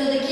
sıradaki